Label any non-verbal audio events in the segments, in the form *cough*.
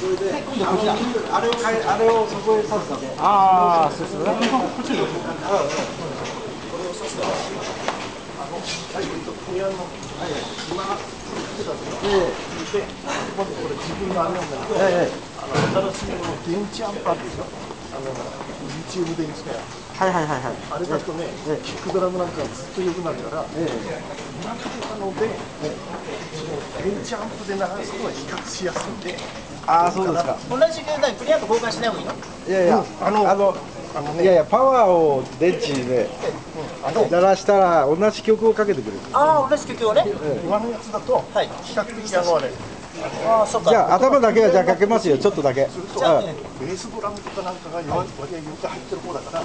それで、ああれをあれをそこへ刺すだけ。ああそうですねこっちで、まずこれ自分のあれなんだけど、ええあの新しい電池アンパーでしょ。あのリチウム電池だよ。はいはいはいはい。あれだとね、キックドラムなんかがずっと良くなるから、えなったので、その電池アンプで流すのは比較しやすいんで、ああそうですか。同じ携帯プリアント交換しない方がいいの？いやいやあのあのあのね、いやいやパワーを電池であの鳴らしたら同じ曲をかけてくれる。ああ同じ曲をね。今のやつだと、はい。比較的あのあれ、ああそっかじゃあ頭だけはじゃあかけますよ。ちょっとだけ。じゃあうん。ベースドラムとかなんかが割合よく入ってる方だから、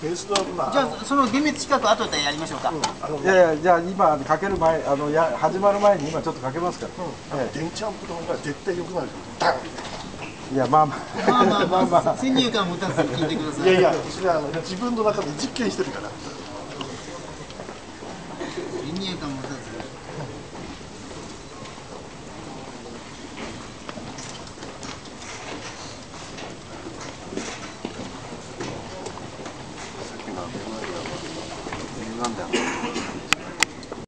ベースドラムが。じゃあその厳密近く後でやりましょうか、あのいやいやじゃあ今かける前あのや始まる前に今ちょっとかけますから、え電池アンプの方が絶対良くなる。ダン。えいやまあまあ。まあまあまあ *laughs* 先入観持たずに聞いてください。いやいや、それはあの自分の中で実験してるから。先入観持たずなんだよ。